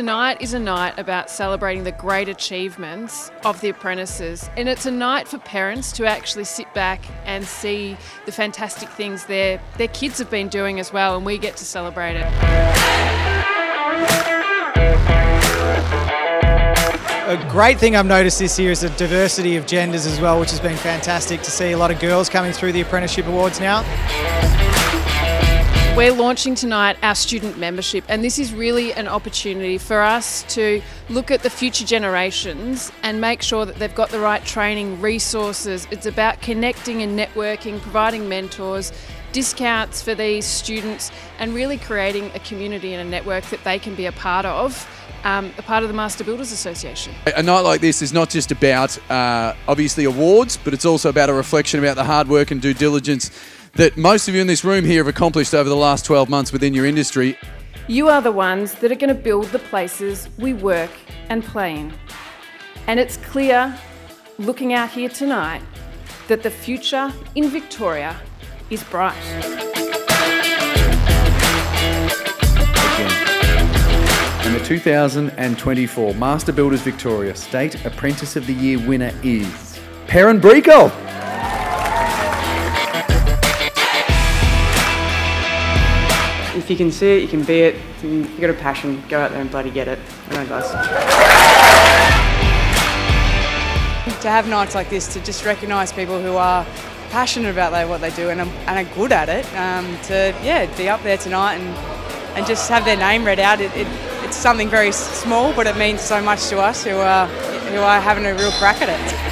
Tonight is a night about celebrating the great achievements of the apprentices, and it's a night for parents to actually sit back and see the fantastic things their, their kids have been doing as well, and we get to celebrate it. A great thing I've noticed this year is the diversity of genders as well, which has been fantastic to see a lot of girls coming through the Apprenticeship Awards now. We're launching tonight our student membership, and this is really an opportunity for us to look at the future generations and make sure that they've got the right training, resources. It's about connecting and networking, providing mentors, discounts for these students, and really creating a community and a network that they can be a part of. Um, a part of the Master Builders Association. A night like this is not just about uh, obviously awards, but it's also about a reflection about the hard work and due diligence that most of you in this room here have accomplished over the last 12 months within your industry. You are the ones that are going to build the places we work and play in. And it's clear, looking out here tonight, that the future in Victoria is bright. And the 2024 Master Builders Victoria State Apprentice of the Year winner is Perrin Breakel. If you can see it, you can be it. If you've got a passion, go out there and bloody get it. Well guys. To have nights like this, to just recognise people who are passionate about what they do and are, and are good at it, um, to yeah, be up there tonight and, and just have their name read out. It, it, it's something very small, but it means so much to us who are, who are having a real crack at it.